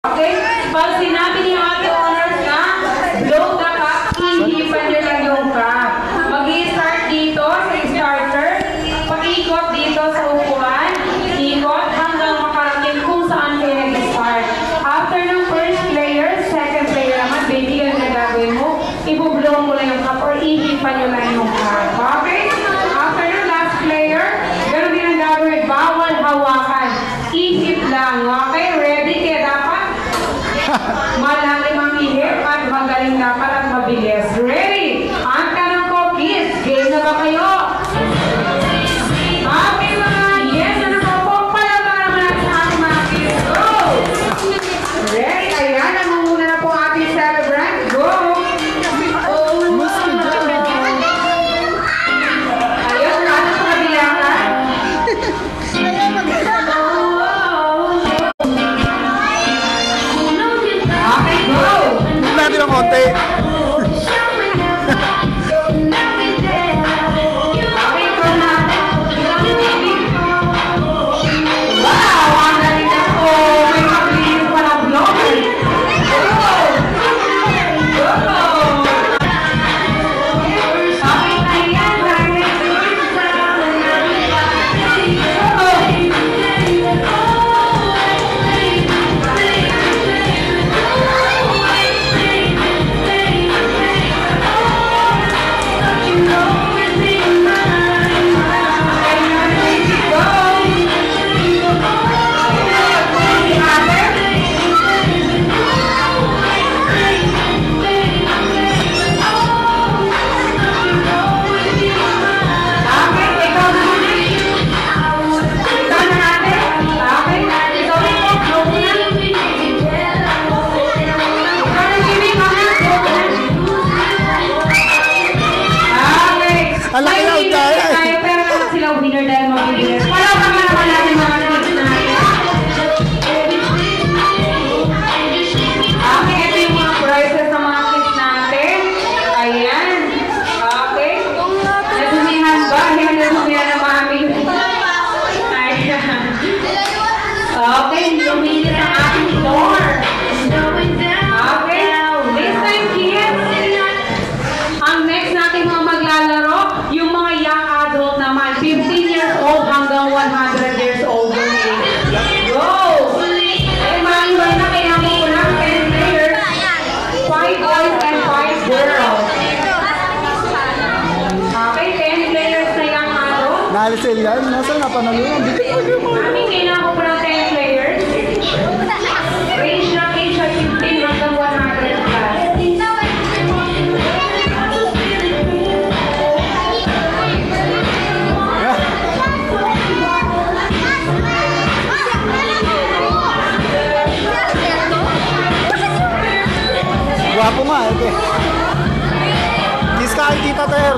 Okay? Pag sinabi ni Ate Honors na blow the cup, ihipan niyo lang yung cup. Mag-i-start dito sa starter, pag-ikot dito sa upuan, ikot hanggang makarating kung saan kayo nag-start. After ng first player, second player naman, baby, yun na gagawin mo. Ibublow mo lang yung cup or ihipan lang yung cup. After ng last player, ganun din ang gagawin. Bawal Mas Conte Yeah. Hanggang 100 years old yung age. Go! Eh, maiwan na kaya mo ko lang 10 players, 5 boys and 5 girls. Okay, 10 players na young adult. Nalisil yan. Nasaan nga panalunan? Dito pa yung mga. Mami, kailangan ko po ng 10 players. Ito. Kiss ka kay Tita Ter.